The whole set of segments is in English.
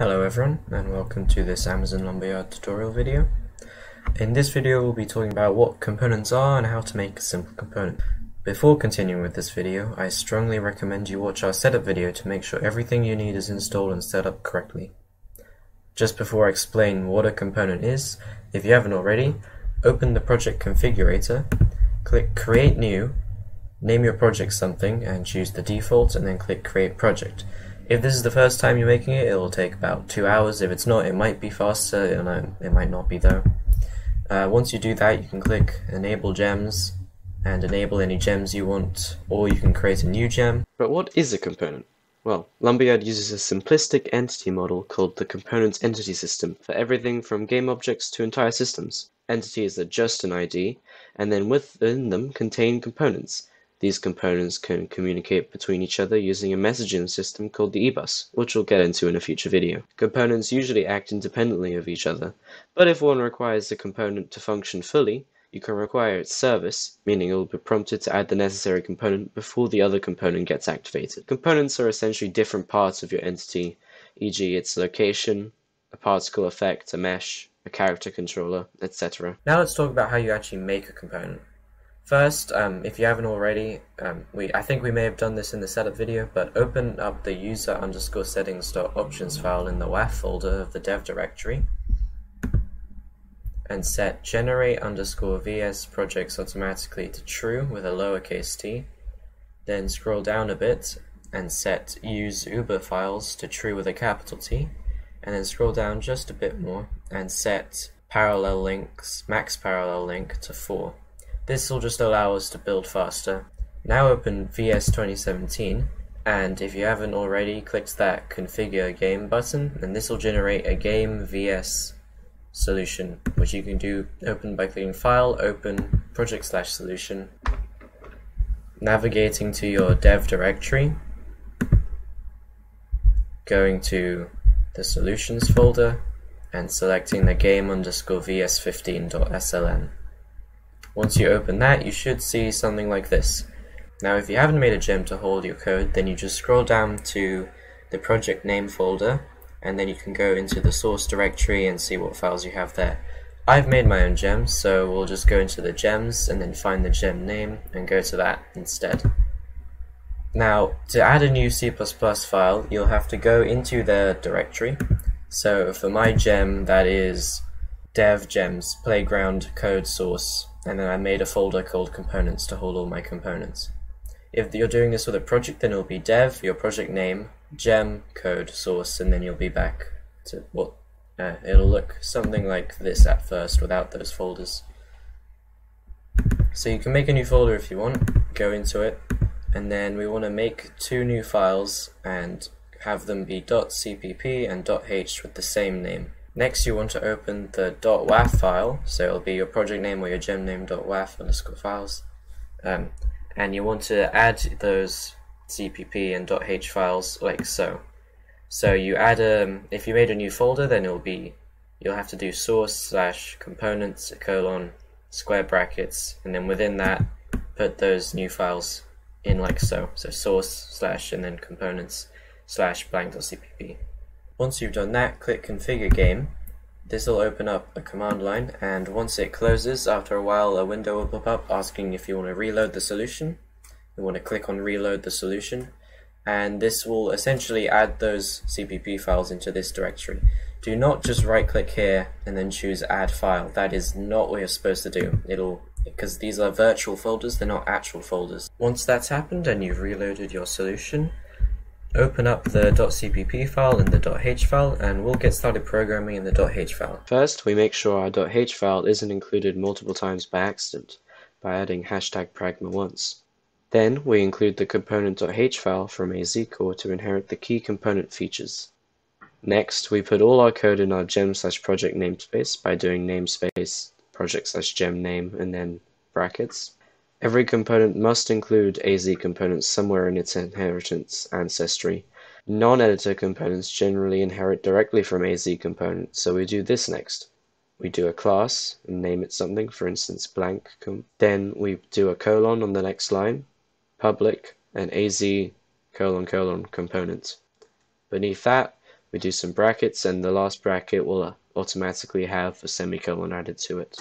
Hello everyone and welcome to this Amazon Lumberyard tutorial video. In this video we'll be talking about what components are and how to make a simple component. Before continuing with this video, I strongly recommend you watch our setup video to make sure everything you need is installed and set up correctly. Just before I explain what a component is, if you haven't already, open the project configurator, click create new, name your project something and choose the default and then click create project. If this is the first time you're making it, it will take about two hours. If it's not, it might be faster, and it might not be though. Uh, once you do that, you can click enable gems and enable any gems you want, or you can create a new gem. But what is a component? Well, Lumberyard uses a simplistic entity model called the Components Entity System for everything from game objects to entire systems. Entities are just an ID, and then within them contain components, these components can communicate between each other using a messaging system called the eBus, which we'll get into in a future video. Components usually act independently of each other, but if one requires the component to function fully, you can require its service, meaning it will be prompted to add the necessary component before the other component gets activated. Components are essentially different parts of your entity, e.g. its location, a particle effect, a mesh, a character controller, etc. Now let's talk about how you actually make a component. First, um, if you haven't already, um, we I think we may have done this in the setup video, but open up the user underscore settings options file in the WAF folder of the dev directory and set generate underscore vs projects automatically to true with a lowercase t. Then scroll down a bit and set use uber files to true with a capital T. And then scroll down just a bit more and set parallel links, max parallel link to 4. This will just allow us to build faster. Now open VS 2017 and if you haven't already clicked that configure game button and this will generate a game VS solution which you can do open by clicking file open project slash solution. Navigating to your dev directory. Going to the solutions folder and selecting the game underscore vs15.sln once you open that, you should see something like this. Now if you haven't made a gem to hold your code, then you just scroll down to the project name folder, and then you can go into the source directory and see what files you have there. I've made my own gem, so we'll just go into the gems and then find the gem name and go to that instead. Now, to add a new C++ file, you'll have to go into the directory. So for my gem, that is dev gems, playground code source and then I made a folder called components to hold all my components. If you're doing this with a project, then it'll be dev, your project name, gem, code, source, and then you'll be back to what uh, it'll look something like this at first without those folders. So you can make a new folder if you want, go into it, and then we want to make two new files and have them be .cpp and .h with the same name. Next you want to open the .waf file, so it'll be your project name or your gem name .waf underscore files, um, and you want to add those cpp and .h files like so. So you add um, if you made a new folder, then it'll be, you'll have to do source slash components colon square brackets, and then within that put those new files in like so. So source slash and then components slash blank.cpp. Once you've done that, click Configure Game. This will open up a command line, and once it closes, after a while a window will pop up asking if you want to reload the solution. You want to click on Reload the Solution, and this will essentially add those CPP files into this directory. Do not just right click here and then choose Add File. That is not what you're supposed to do. It'll because these are virtual folders, they're not actual folders. Once that's happened and you've reloaded your solution, open up the .cpp file and the .h file and we'll get started programming in the .h file. First, we make sure our .h file isn't included multiple times by accident by adding hashtag pragma once. Then, we include the component.h file from AZ core to inherit the key component features. Next, we put all our code in our gem slash project namespace by doing namespace project slash gem name and then brackets. Every component must include AZ components somewhere in its inheritance ancestry. Non-editor components generally inherit directly from AZ components, so we do this next. We do a class and name it something, for instance blank. then we do a colon on the next line, public, and AZ colon colon component. Beneath that, We do some brackets and the last bracket will uh, automatically have a semicolon added to it.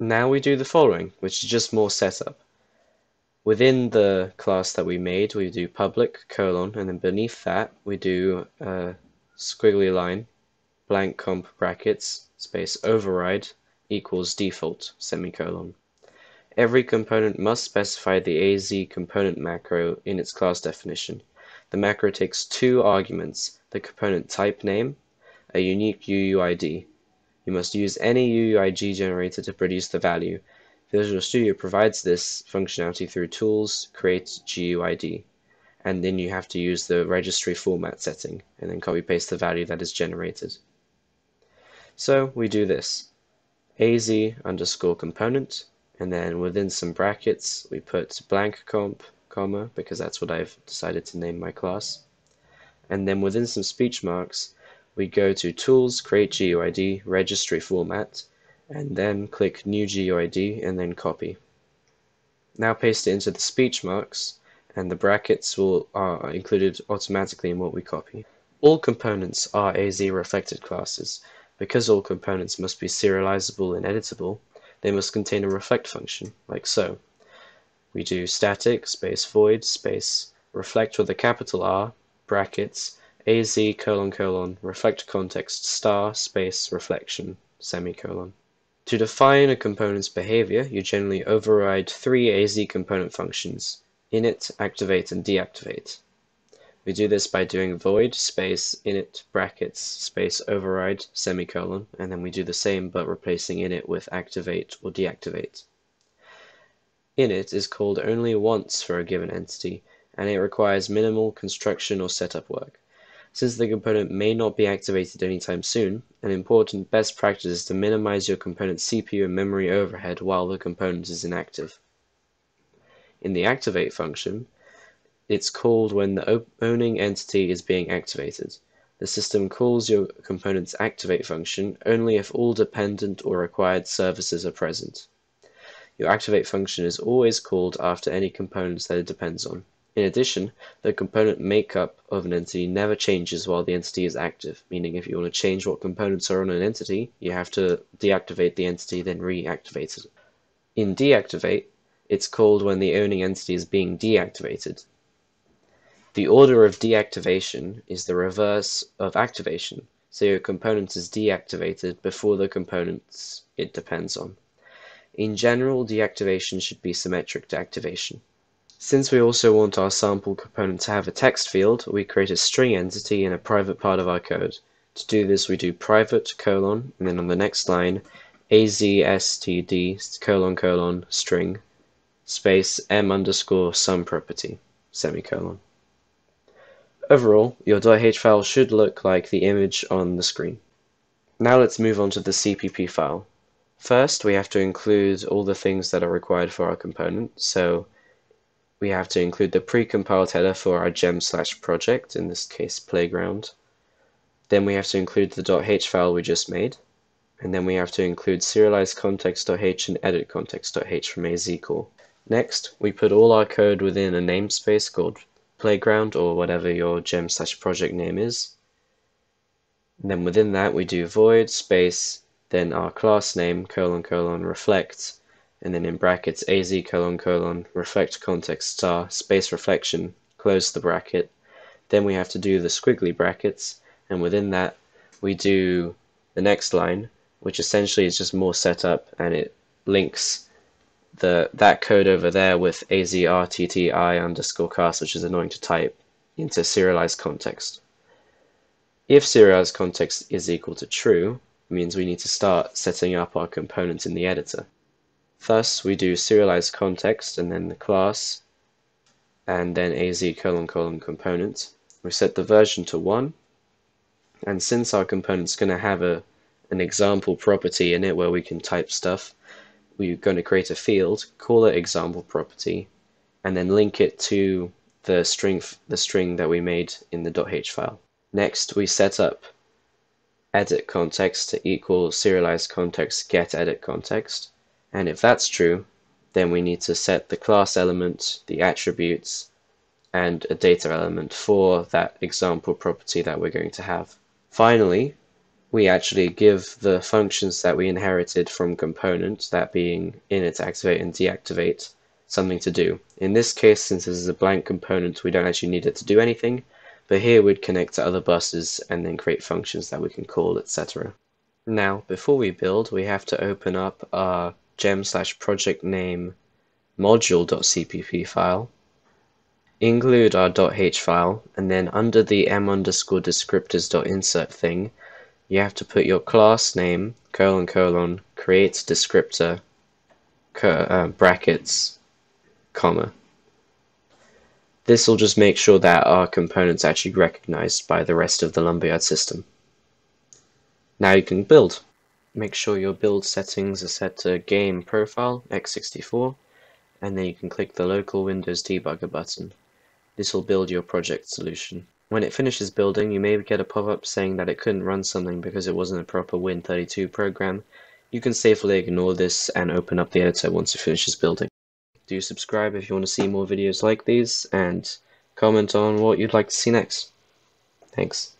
Now we do the following, which is just more setup. Within the class that we made, we do public colon, and then beneath that we do a squiggly line, blank comp brackets, space override equals default semicolon. Every component must specify the AZ component macro in its class definition. The macro takes two arguments, the component type name, a unique UUID. You must use any UUID generator to produce the value. Visual Studio provides this functionality through Tools, Create GUID, and then you have to use the registry format setting, and then copy paste the value that is generated. So we do this, az underscore component, and then within some brackets we put blank comp, comma, because that's what I've decided to name my class. And then within some speech marks, we go to Tools, Create GUID, Registry Format, and then click New GUID and then copy. Now paste it into the speech marks, and the brackets will are included automatically in what we copy. All components are AZ reflected classes. Because all components must be serializable and editable, they must contain a reflect function, like so. We do static space void space reflect with a capital R brackets az colon colon reflect context star space reflection semicolon. To define a component's behavior, you generally override three AZ component functions, init, activate, and deactivate. We do this by doing void space init brackets space override semicolon, and then we do the same but replacing init with activate or deactivate. Init is called only once for a given entity, and it requires minimal construction or setup work. Since the component may not be activated anytime soon, an important best practice is to minimize your component's CPU and memory overhead while the component is inactive. In the activate function, it's called when the owning entity is being activated. The system calls your component's activate function only if all dependent or required services are present. Your activate function is always called after any components that it depends on. In addition, the component makeup of an entity never changes while the entity is active, meaning if you want to change what components are on an entity, you have to deactivate the entity, then reactivate it. In deactivate, it's called when the owning entity is being deactivated. The order of deactivation is the reverse of activation, so your component is deactivated before the components it depends on. In general, deactivation should be symmetric to activation. Since we also want our sample component to have a text field, we create a string entity in a private part of our code. To do this, we do private colon, and then on the next line, azstd colon colon string space m underscore sum property semicolon. Overall, your .h file should look like the image on the screen. Now let's move on to the CPP file. First, we have to include all the things that are required for our component. So we have to include the pre-compiled header for our gem slash project, in this case playground. Then we have to include the .h file we just made. And then we have to include serialized context.h and edit context.h from AZCore. Next, we put all our code within a namespace called playground or whatever your gem slash project name is. And then within that we do void space, then our class name colon colon reflect and then in brackets az colon colon reflect context star space reflection close the bracket. Then we have to do the squiggly brackets and within that we do the next line which essentially is just more setup and it links the that code over there with azrtti underscore cast which is annoying to type into serialized context. If serialized context is equal to true means we need to start setting up our components in the editor Thus, we do serialized context and then the class and then az colon colon component. We set the version to 1 and since our component's going to have a an example property in it where we can type stuff, we're going to create a field, call it example property, and then link it to the string the string that we made in the .h file. Next, we set up edit context to equal serialized context get edit context. And if that's true, then we need to set the class element, the attributes, and a data element for that example property that we're going to have Finally, we actually give the functions that we inherited from components, that being init, activate, and deactivate, something to do. In this case, since this is a blank component, we don't actually need it to do anything, but here we'd connect to other buses and then create functions that we can call, etc. Now, before we build, we have to open up our gem slash project name module.cpp file, include our .h file, and then under the m underscore descriptors.insert thing, you have to put your class name, colon colon, create descriptor, uh, brackets, comma. This will just make sure that our component's actually recognized by the rest of the Lumberyard system. Now you can build. Make sure your build settings are set to Game Profile x64 and then you can click the local Windows debugger button. This will build your project solution. When it finishes building, you may get a pop-up saying that it couldn't run something because it wasn't a proper Win32 program. You can safely ignore this and open up the editor once it finishes building. Do subscribe if you want to see more videos like these, and comment on what you'd like to see next. Thanks.